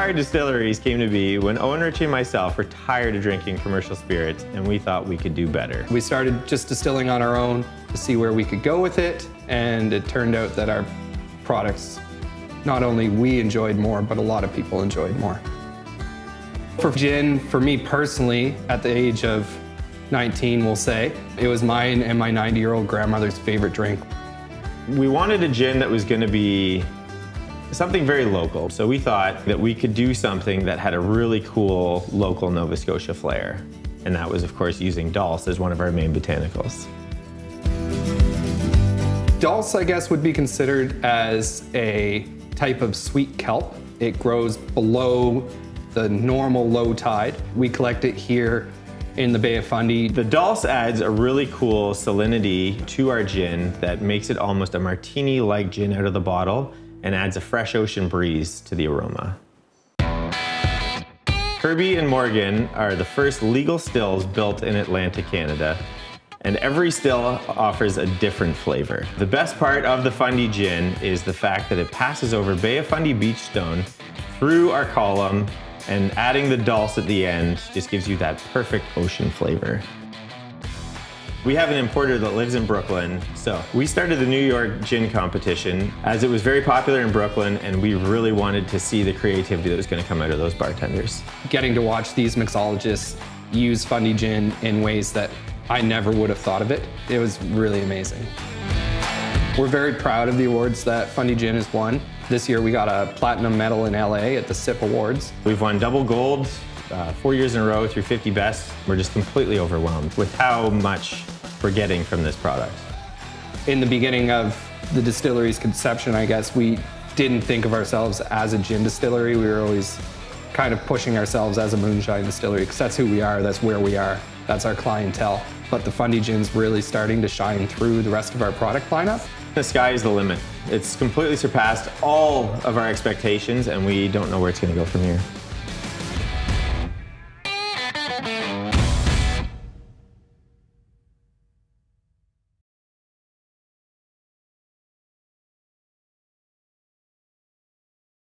Still Fired Distilleries came to be when Owen Ritchie and myself were tired of drinking commercial spirits and we thought we could do better. We started just distilling on our own to see where we could go with it, and it turned out that our products, not only we enjoyed more, but a lot of people enjoyed more. For gin, for me personally, at the age of 19, we'll say, it was mine and my 90 year old grandmother's favorite drink. We wanted a gin that was going to be something very local. So we thought that we could do something that had a really cool local Nova Scotia flair. And that was, of course, using dulse as one of our main botanicals. Dulse, I guess, would be considered as a type of sweet kelp. It grows below the normal low tide. We collect it here in the Bay of Fundy. The dulse adds a really cool salinity to our gin that makes it almost a martini-like gin out of the bottle and adds a fresh ocean breeze to the aroma. Kirby and Morgan are the first legal stills built in Atlantic, Canada, and every still offers a different flavor. The best part of the Fundy gin is the fact that it passes over Bay of Fundy beach stone through our column and adding the dulse at the end just gives you that perfect ocean flavor. We have an importer that lives in Brooklyn, so we started the New York Gin Competition as it was very popular in Brooklyn and we really wanted to see the creativity that was going to come out of those bartenders. Getting to watch these mixologists use Fundy Gin in ways that I never would have thought of it, it was really amazing. We're very proud of the awards that Fundy Gin has won. This year we got a platinum medal in LA at the SIP Awards. We've won double gold uh, four years in a row through 50 Best. We're just completely overwhelmed with how much we're getting from this product. In the beginning of the distillery's conception, I guess, we didn't think of ourselves as a gin distillery. We were always kind of pushing ourselves as a moonshine distillery because that's who we are, that's where we are, that's our clientele. But the Fundy Gin's really starting to shine through the rest of our product lineup. The sky is the limit. It's completely surpassed all of our expectations and we don't know where it's going to go from here.